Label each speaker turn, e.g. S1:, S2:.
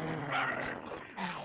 S1: Oh, my God.